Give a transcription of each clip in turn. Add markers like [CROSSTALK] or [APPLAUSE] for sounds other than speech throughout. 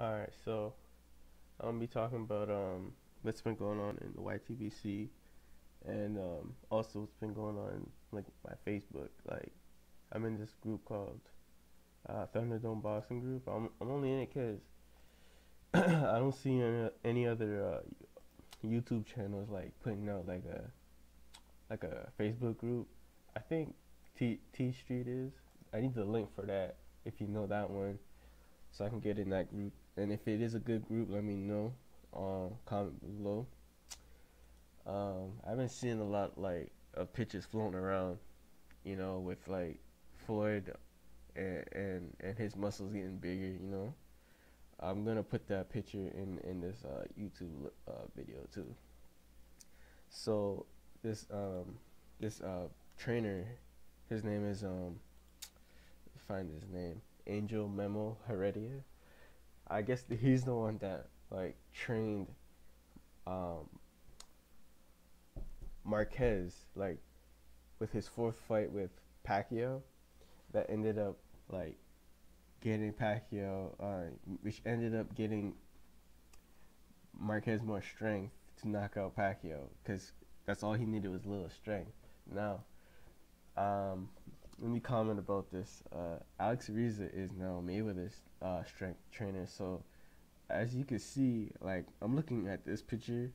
Alright, so I'm gonna be talking about um what's been going on in the YTBC and um also what's been going on like my Facebook. Like I'm in this group called uh, Thunderdome Boxing Group. I'm I'm only in it because [CLEARS THROAT] I don't see any, any other uh, YouTube channels like putting out like a like a Facebook group. I think T T Street is. I need the link for that if you know that one, so I can get in that group. And if it is a good group, let me know. Um, comment below. Um, I've been seeing a lot like of pictures floating around, you know, with like Floyd and and, and his muscles getting bigger. You know, I'm gonna put that picture in in this uh, YouTube uh, video too. So this um this uh trainer, his name is um find his name Angel Memo Heredia. I guess he's the one that like trained um, Marquez like with his fourth fight with Pacquiao that ended up like getting Pacquiao uh, which ended up getting Marquez more strength to knock out Pacquiao because that's all he needed was a little strength. Now, um, let me comment about this. Uh, Alex Ariza is now Mayweather's uh, strength trainer. So, as you can see, like I'm looking at this picture,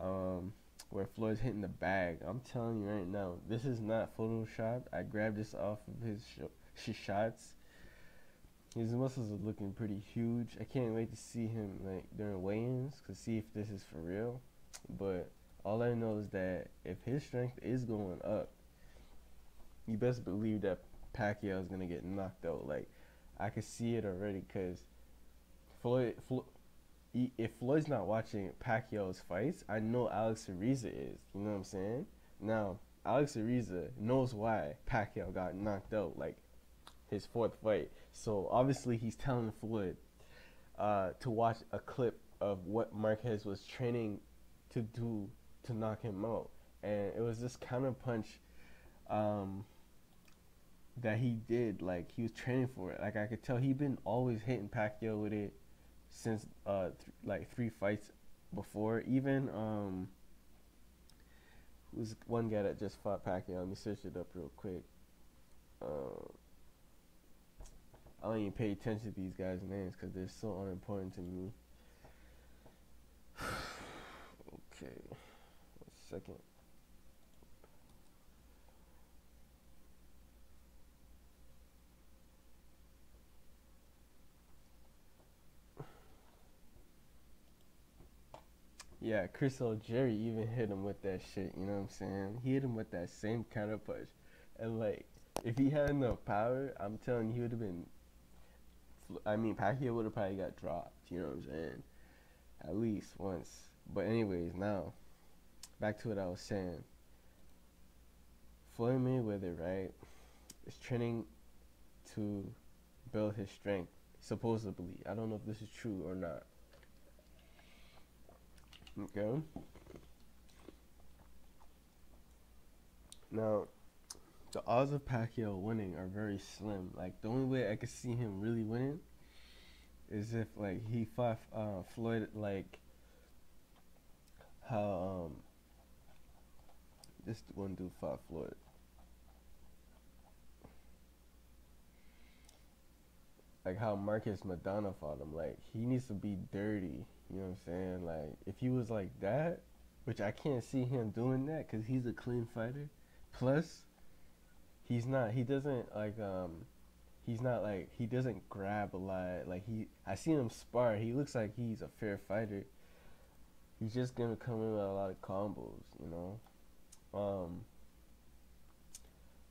um, where Floyd's hitting the bag. I'm telling you right now, this is not photoshopped. I grabbed this off of his, sh- his shots. His muscles are looking pretty huge. I can't wait to see him like during weigh-ins to see if this is for real. But all I know is that if his strength is going up, you best believe that Pacquiao is gonna get knocked out. Like I can see it already because Floyd, Floyd, if Floyd's not watching Pacquiao's fights, I know Alex Ariza is. You know what I'm saying? Now Alex Ariza knows why Pacquiao got knocked out, like his fourth fight. So obviously he's telling Floyd uh, to watch a clip of what Marquez was training to do to knock him out, and it was this counter punch. Um, that he did. Like he was training for it. Like I could tell he'd been always hitting Pacquiao with it since uh th- like three fights before. Even um was one guy that just fought Pacquiao. Let me search it up real quick. Uh, I don't even pay attention to these guys' names because they're so unimportant to me. [SIGHS] okay, one second. Yeah, Chris Algieri even hit him with that shit. You know what I'm saying? He hit him with that same of punch, and like if he had enough power, I'm telling you, he would have been. I mean, Pacquiao would have probably got dropped. You know what I'm saying? At least once. But anyways, now back to what I was saying. Floyd Mayweather, right, is training to build his strength. Supposedly, I don't know if this is true or not. Okay. Now, the odds of Pacquiao winning are very slim. Like the only way I could see him really winning is if like he fought uh, Floyd like how um this one dude fought Floyd. Like how Marcos Maidana fought him. Like he needs to be dirty. You know what I'm saying? Like, if he was like that, which I can't see him doing that because he's a clean fighter. Plus, he's not. He doesn't like. Um, he's not like. He doesn't grab a lot. Like he. I seen him spar. He looks like he's a fair fighter. He's just gonna come in with a lot of combos. You know. Um.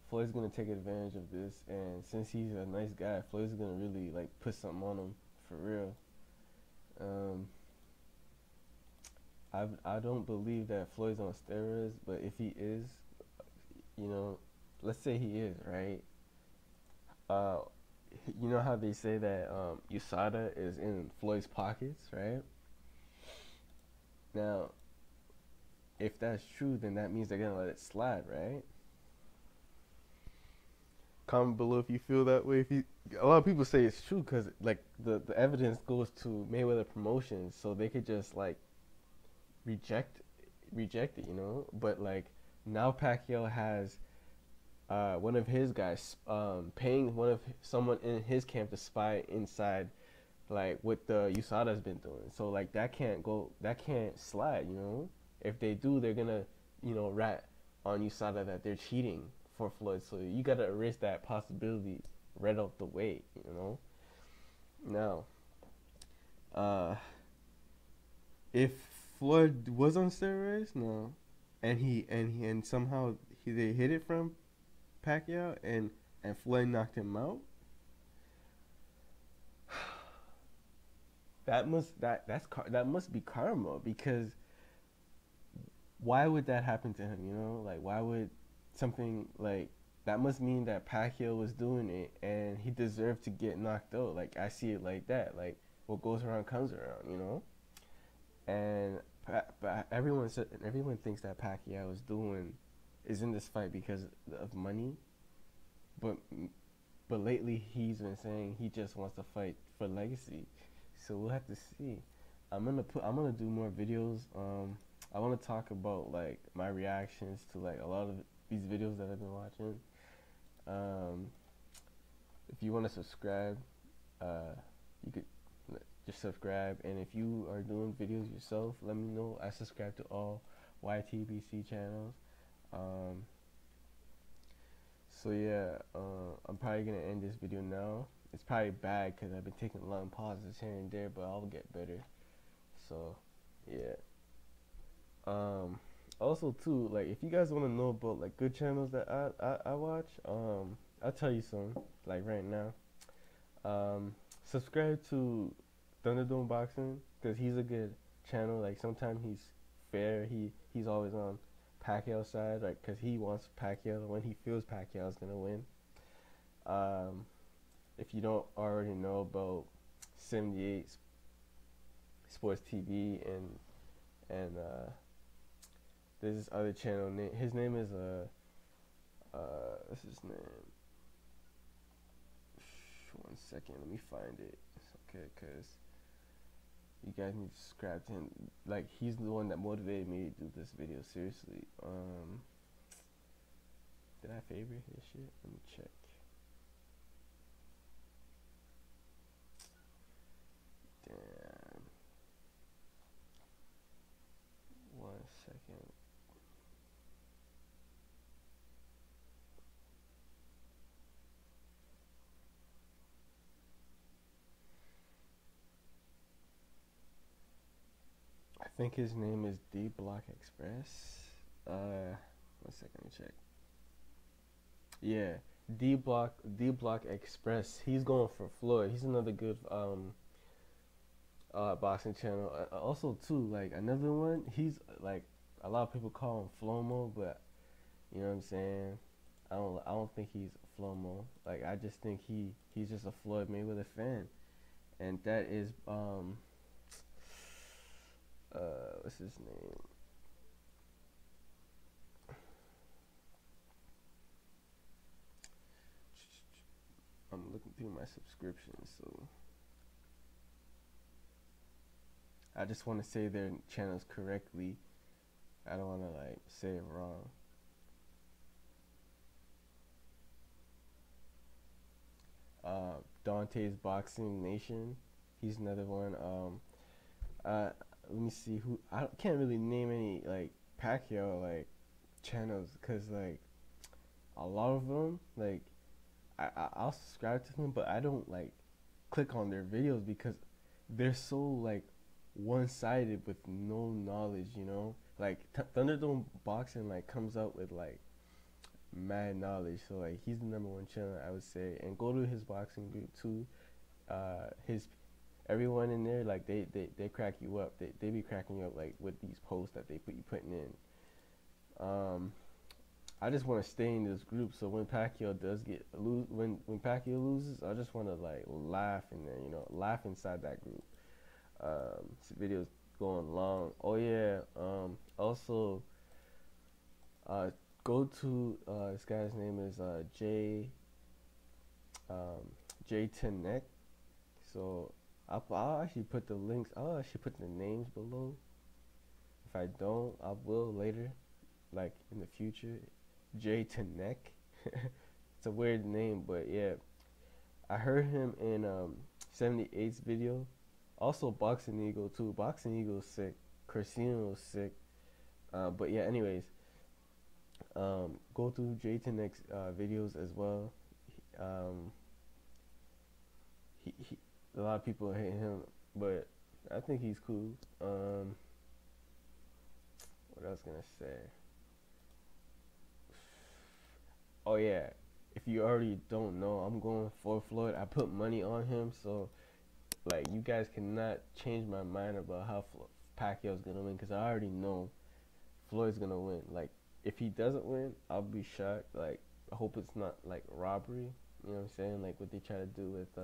Floyd's gonna take advantage of this, and since he's a nice guy, Floyd's gonna really like put something on him for real. Um, I I don't believe that Floyd's on steroids, but if he is, you know, let's say he is, right? Uh, you know how they say that um, USADA is in Floyd's pockets, right? Now, if that's true, then that means they're gonna let it slide, right? comment below if you feel that way. If you, a lot of people say it's true because like the the evidence goes to Mayweather Promotions, so they could just like reject reject it, you know. But like now Pacquiao has uh, one of his guys um, paying one of someone in his camp to spy inside like what the USADA's been doing. So like that can't go that can't slide, you know. If they do, they're gonna you know rat on USADA that they're cheating for Floyd. So you gotta erase that possibility right out the way, you know. Now, uh, if Floyd was on steroids, no, and he and he and somehow he they hit it from Pacquiao and and Floyd knocked him out. [SIGHS] That must that that's that must be karma because why would that happen to him? You know, like why would something like that must mean that Pacquiao was doing it and he deserved to get knocked out. Like I see it like that. Like what goes around comes around. You know, and everyone everyone thinks that Pacquiao is doing is in this fight because of money, but but lately he's been saying he just wants to fight for legacy. So we'll have to see. I'm gonna put I'm gonna do more videos. Um, I want to talk about like my reactions to like a lot of these videos that I've been watching. Um, if you want to subscribe, uh, you could subscribe. And if you are doing videos yourself, let me know. I subscribe to all YTBC channels. Um, so yeah, uh, I'm probably gonna end this video now. It's probably bad because I've been taking long pauses here and there, but I'll get better. So yeah. Um, also too, like if you guys want to know about like good channels that I, I I watch, um, I'll tell you some like right now. Um, subscribe to Thunderdome Boxing because he's a good channel. Like sometimes he's fair. He he's always on Pacquiao's side, like because he wants Pacquiao when he feels Pacquiao's gonna win. Um, if you don't already know about 78 Sports TV and and uh, there's this other channel. His name is uh, uh, what's his name? One second, let me find it. It's okay, cause you guys need to subscribe to him. Like he's the one that motivated me to do this video. Seriously. Um, did I favorite his shit? Let me check. Damn. One second. Think his name is D Block Express. Uh, one second, let me check. Yeah, D Block D Block Express. He's going for Floyd. He's another good um uh boxing channel. Uh, also too, like another one. He's like a lot of people call him Flomo, but you know what I'm saying. I don't I don't think he's Flomo. Like I just think he he's just a Floyd Mayweather fan, and that is um uh, what's his name? I'm looking through my subscriptions, so I just want to say their channels correctly. I don't want to like say it wrong. Uh, Dante's Boxing Nation. He's another one. Um, uh, let me see who I can't really name any like Pacquiao like channels because like a lot of them like I, I I'll subscribe to them but I don't like click on their videos because they're so like one sided with no knowledge you know? Like T- Thunderdome boxing like comes up with like mad knowledge so like he's the number one channel I would say and go to his boxing group too uh his everyone in there like they, they, they crack you up. They they be cracking you up like with these posts that they put you putting in. Um, I just want to stay in this group so when Pacquiao does get lose when when Pacquiao loses, I just want to like laugh in there, you know, laugh inside that group. Um, this video's going long. Oh yeah. Um, also, uh, go to uh, this guy's name is uh, Jay um, J10 Neck. So I'll, I'll actually put the links. I'll actually put the names below. If I don't, I will later, like in the future. J10 Neck. [LAUGHS] it's a weird name, but yeah. I heard him in um, 78's video. Also, Boxing Eagle too. Boxing Eagle's sick. Cursino's sick. Uh, but yeah, anyways, um, go through J10X uh, videos as well. Um, he, he, a lot of people hate him, but I think he's cool. Um, what else gonna say? Oh yeah, if you already don't know, I'm going for Floyd. I put money on him, so like you guys cannot change my mind about how Pacquiao's gonna win because I already know Floyd's gonna win. Like if he doesn't win, I'll be shocked. Like I hope it's not like robbery. You know what I'm saying? Like what they try to do with. Uh,